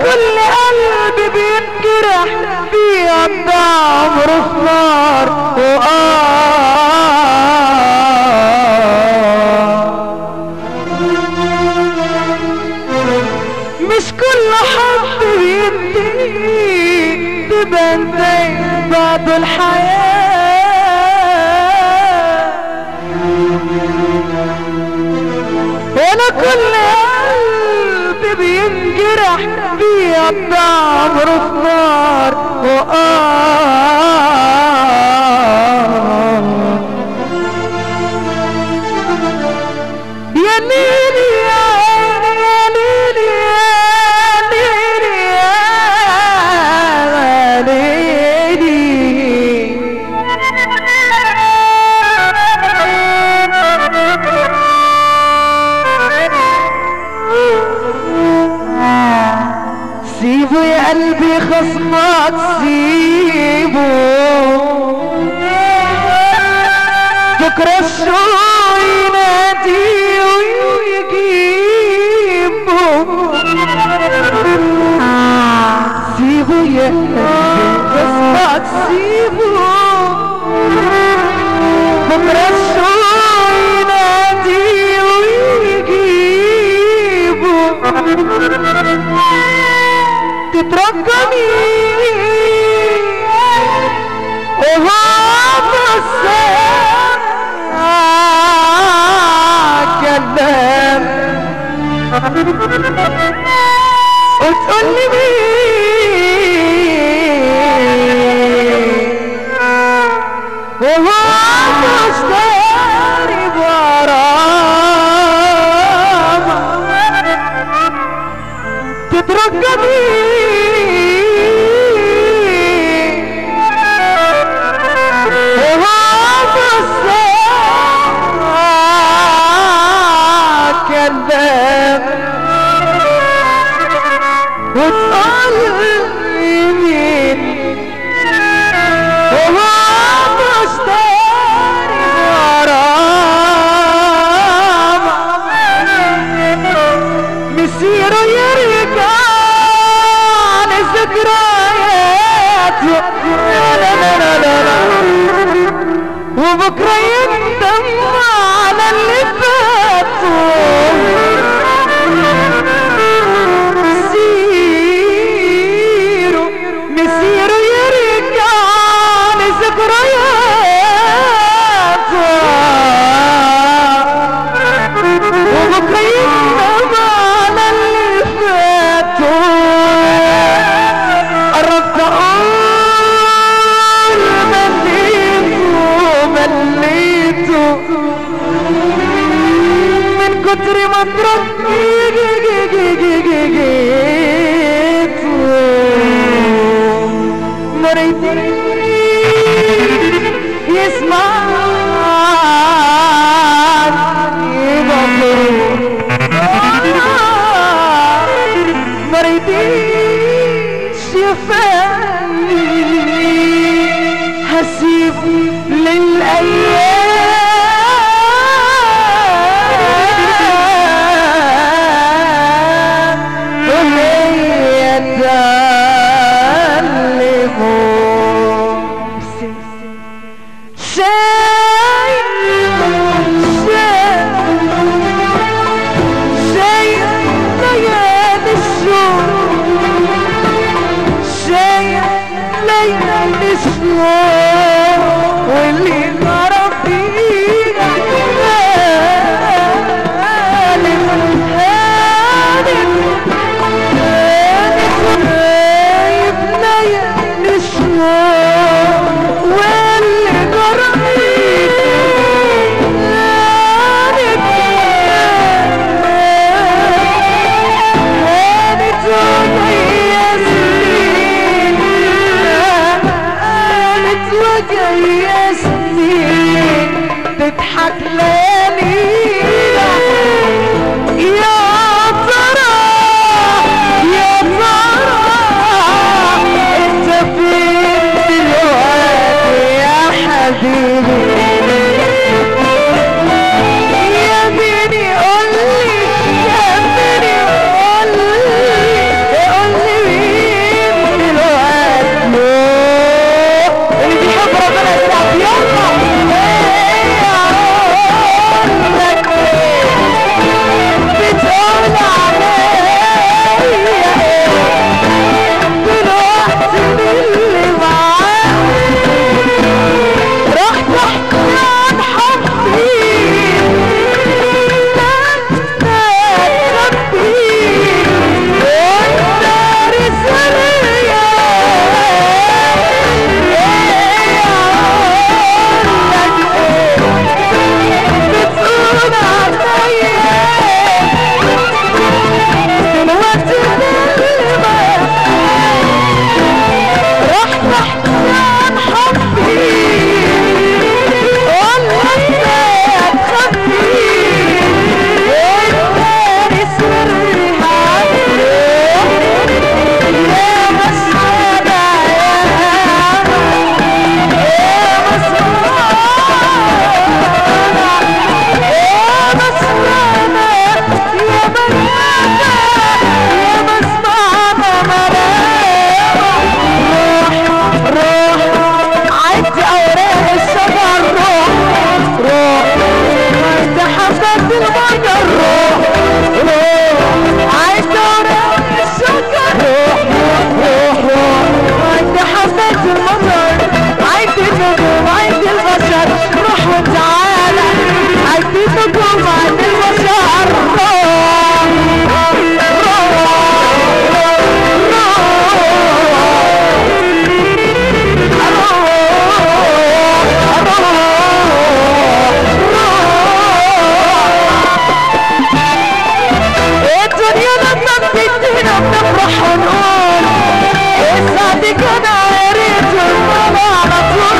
كل قلب بينجرح بيقضى عمره في نار مش كل حب بينتهي تبقى انتهي بعد الحياة. بيقضى عمره في نار وآه يا قلبي خصمك سيبه بكرة الشوق ينادي ويجيبه سيبه يا قلبي خصمك سيبه بكرة Woohoo! ಮಂತ್ರಿ ಮಂತ್ರ ನರೈತರಿ ಇಸ್ಮಾ ನರೈತಿ النور بنفرح ونقول اسمع دي كده يا ريت والصبا على طول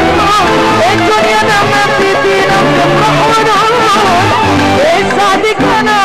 الدنيا لما بتدينا بنفرح ونقول اسمع دي كده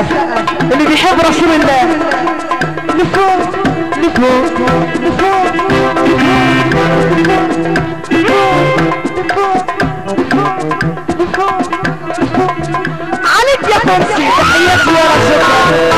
الشعب اللي بيحب رسول الله. لكم لكم لكم عليك يا فرسي تحياتي يا رسول الله